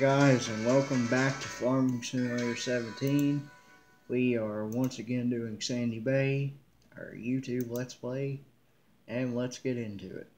guys and welcome back to Farming Simulator 17. We are once again doing Sandy Bay, our YouTube Let's Play, and let's get into it.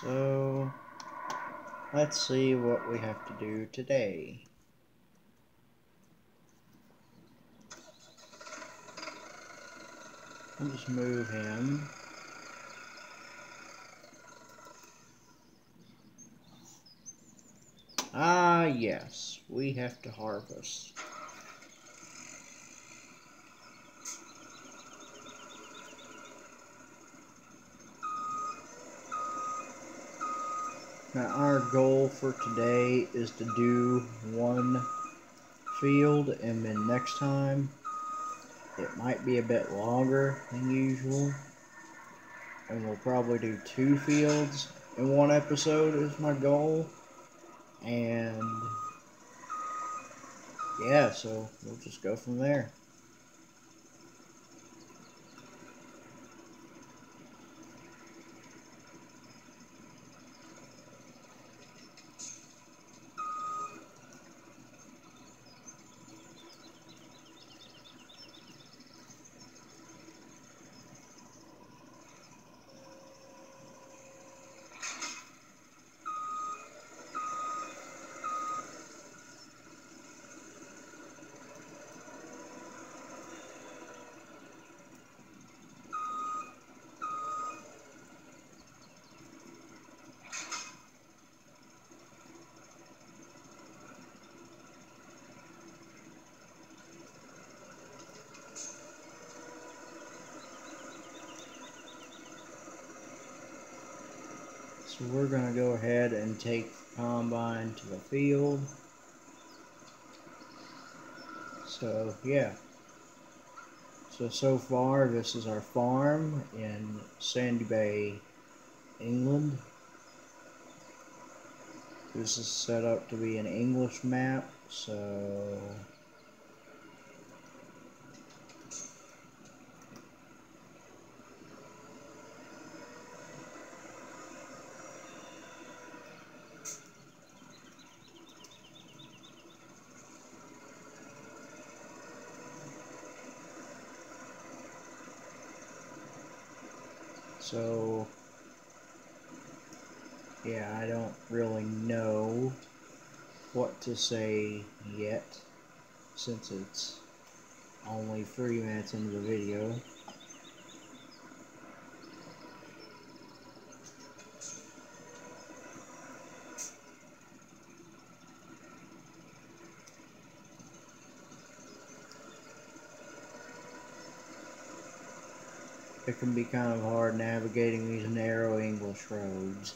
So, let's see what we have to do today. Just move him. Ah, yes, we have to harvest. Now our goal for today is to do one field and then next time it might be a bit longer than usual. And we'll probably do two fields in one episode is my goal. And yeah so we'll just go from there So we're going to go ahead and take the combine to the field. So yeah. So so far this is our farm in Sandy Bay, England. This is set up to be an English map, so So, yeah, I don't really know what to say yet since it's only three minutes into the video. It can be kind of hard navigating these narrow English roads.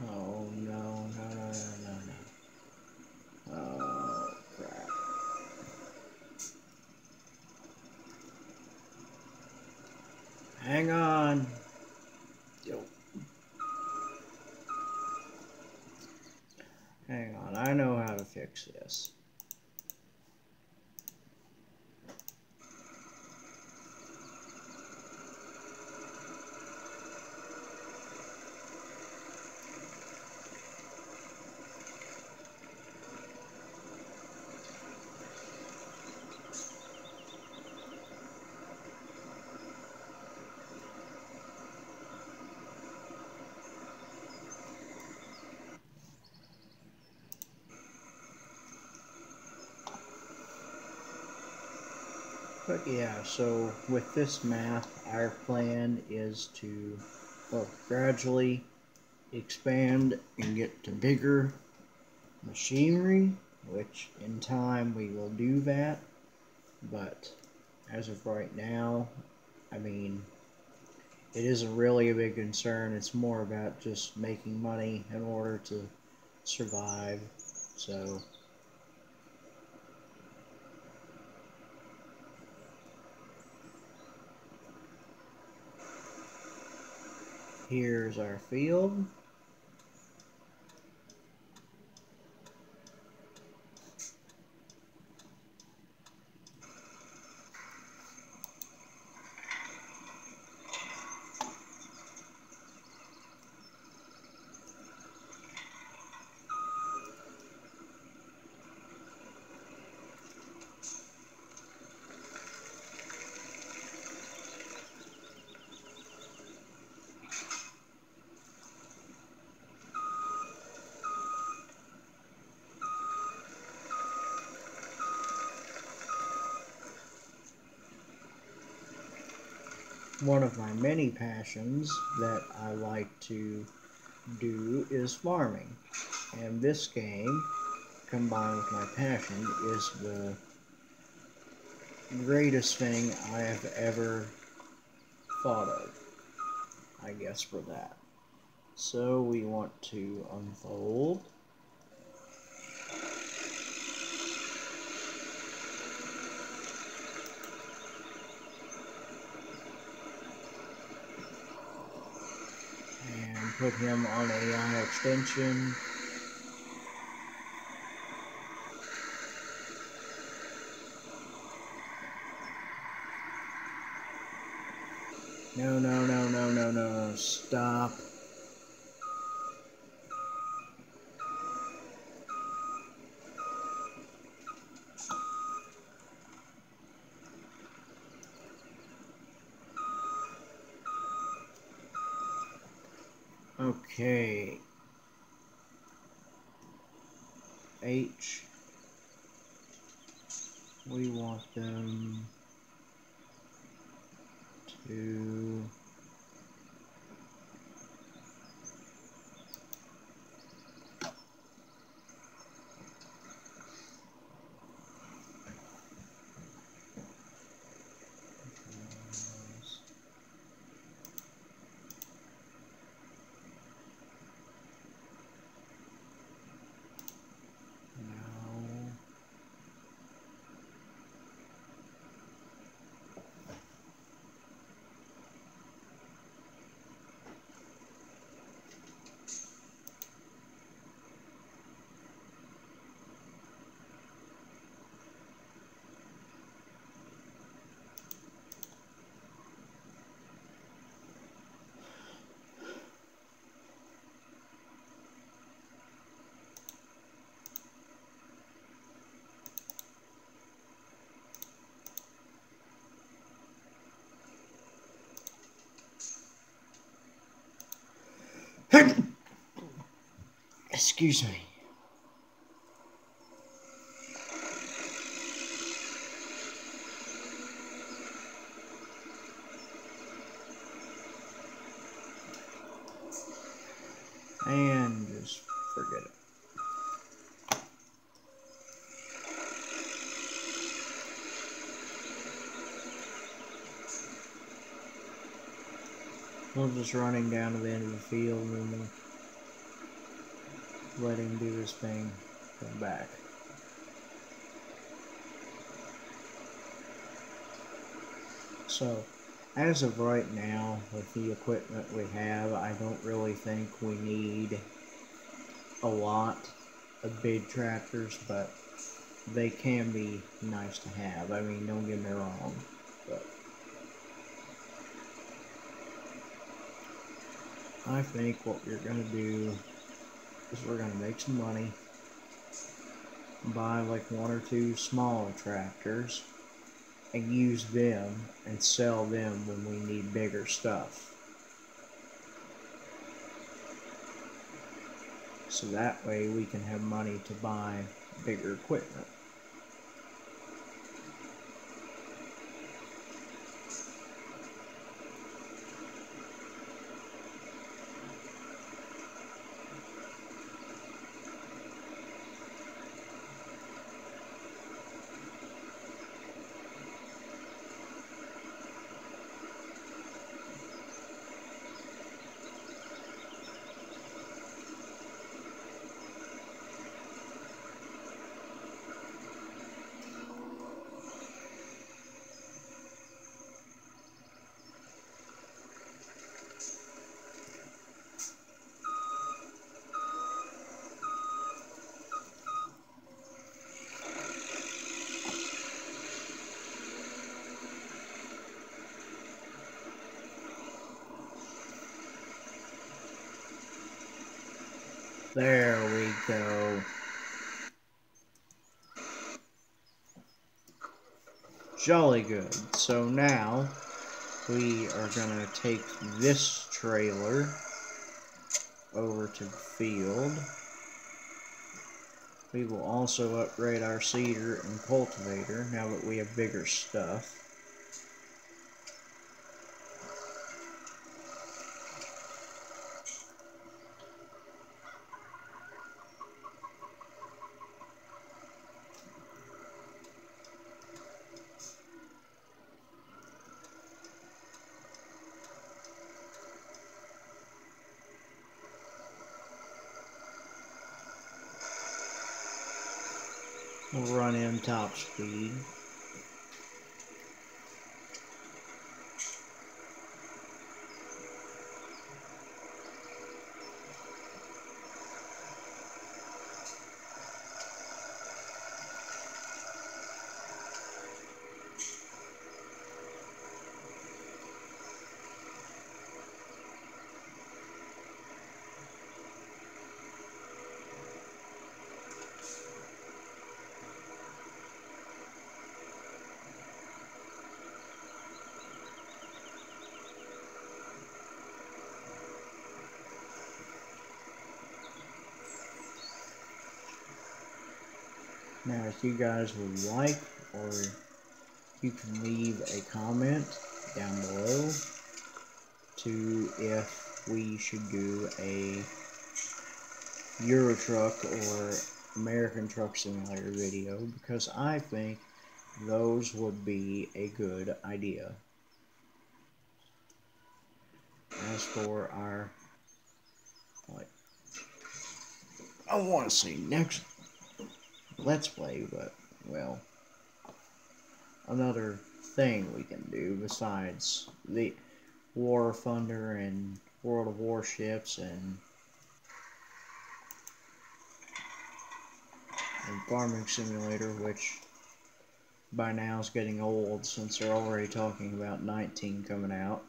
Oh no, no, no, no, no, no. Oh crap. Hang on. Yo. Hang on, I know how to fix this. Yeah, so with this math, our plan is to well, gradually expand and get to bigger machinery, which in time we will do that. But as of right now, I mean, it isn't really a big concern. It's more about just making money in order to survive. So Here's our field. One of my many passions that I like to do is farming. And this game, combined with my passion, is the greatest thing I have ever thought of, I guess, for that. So we want to unfold. Put him on AI extension. No, no, no, no, no, no, stop. Okay. H. We want them to Excuse me. And just forget it. We're just running down to the end of the field and let him do his thing, come back. So, as of right now, with the equipment we have, I don't really think we need a lot of big tractors, but they can be nice to have. I mean, don't get me wrong, but I think what we're going to do is we're going to make some money, buy like one or two smaller tractors, and use them and sell them when we need bigger stuff. So that way we can have money to buy bigger equipment. There we go. Jolly good. So now we are going to take this trailer over to the field. We will also upgrade our seeder and cultivator now that we have bigger stuff. We'll run in top speed. Now, if you guys would like, or you can leave a comment down below to if we should do a Euro Truck or American Truck Simulator video because I think those would be a good idea. As for our, like, I want to say next Let's Play, but, well, another thing we can do besides the War Thunder and World of Warships and, and Farming Simulator, which by now is getting old since they're already talking about 19 coming out.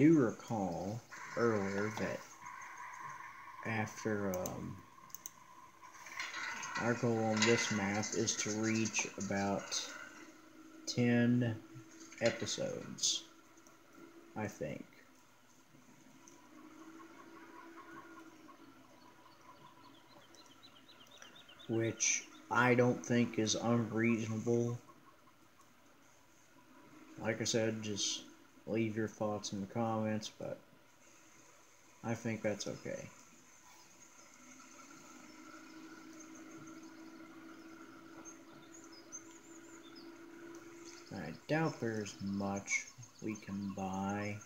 Do recall earlier that after um, our goal on this map is to reach about 10 episodes, I think. Which I don't think is unreasonable. Like I said, just leave your thoughts in the comments, but I think that's okay. I doubt there's much we can buy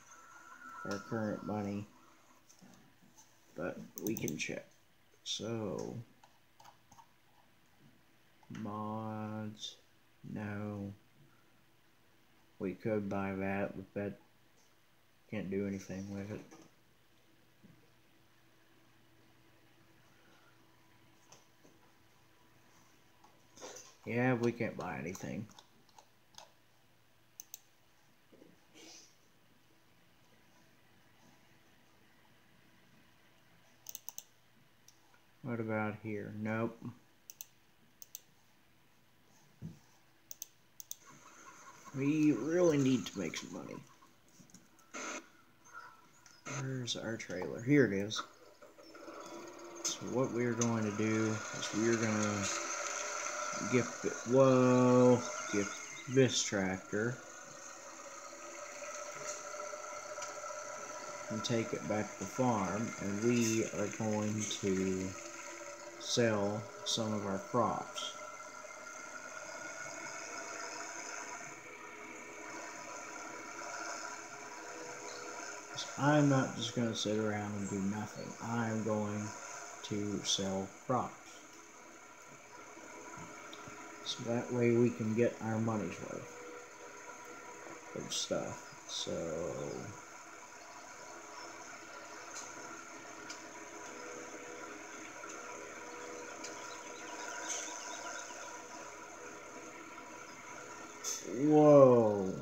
for our current money, but we can check. So, mods, no. We could buy that, but that can't do anything with it. Yeah, we can't buy anything. What about here? Nope. We really need to make some money. Where's our trailer? Here it is. So what we're going to do is we're going to gift it, whoa, gift this tractor. And take it back to the farm and we are going to sell some of our crops. I'm not just going to sit around and do nothing. I'm going to sell crops. So that way we can get our money's worth of stuff. So... Whoa.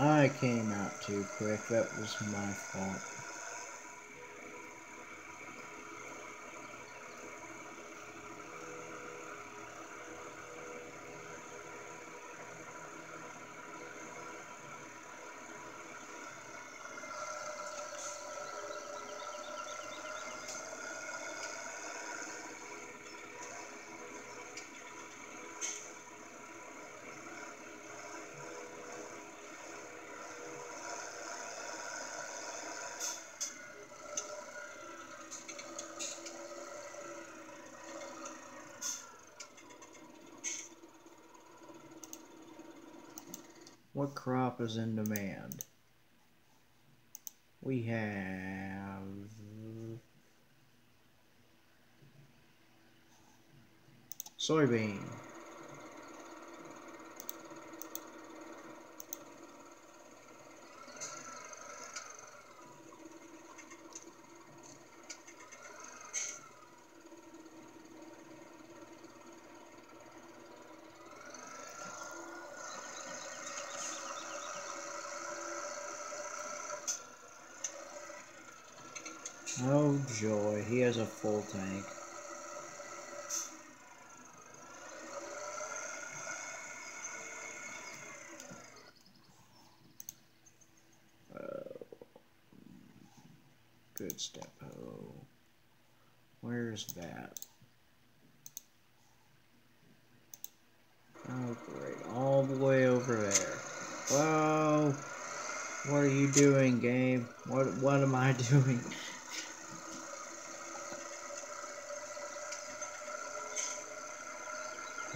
I came out too quick. That was my fault. What crop is in demand? We have soybean. Joy, he has a full tank. Oh, good step. Oh, where's that? Oh great, all the way over there. Whoa! What are you doing, game? What what am I doing?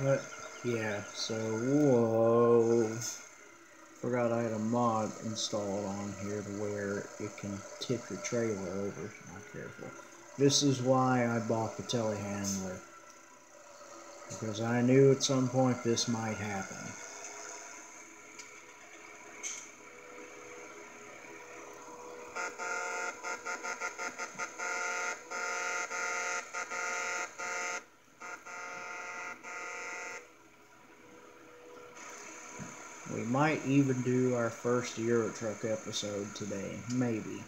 But yeah, so whoa. Forgot I had a mod installed on here to where it can tip your trailer over. if you're Not careful. This is why I bought the telehandler. Because I knew at some point this might happen. We might even do our first Euro Truck episode today. Maybe.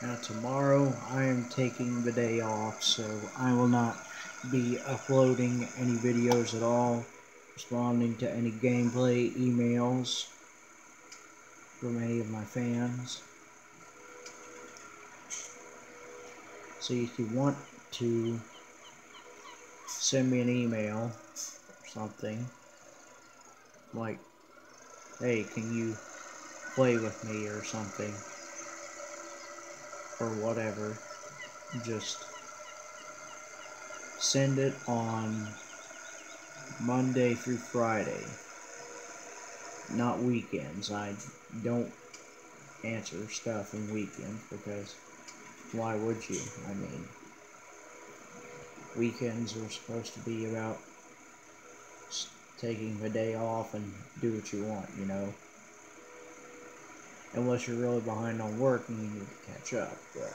Now tomorrow I am taking the day off, so I will not be uploading any videos at all, responding to any gameplay emails from any of my fans. So if you want to send me an email or something, like, hey, can you play with me or something, or whatever, just send it on Monday through Friday, not weekends. I don't answer stuff in weekends because why would you? I mean, weekends are supposed to be about taking the day off and do what you want, you know. Unless you're really behind on work and you need to catch up, but.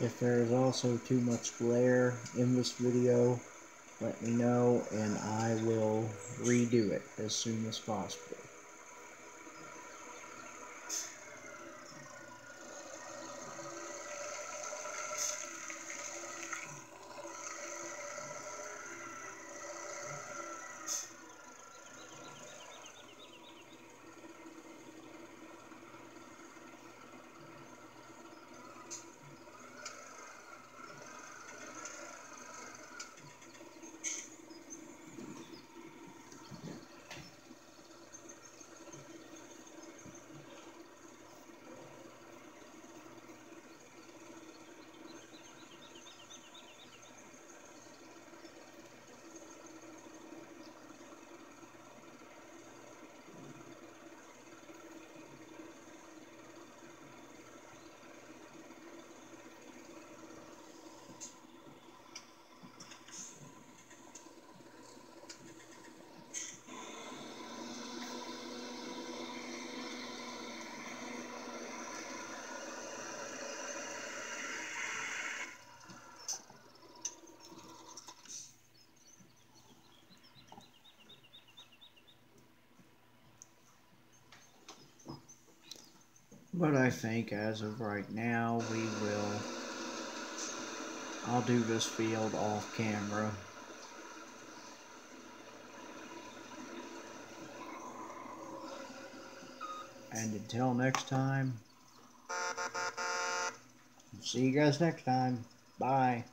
If there is also too much glare in this video, let me know and I will redo it as soon as possible. But I think as of right now, we will. I'll do this field off camera. And until next time, see you guys next time. Bye.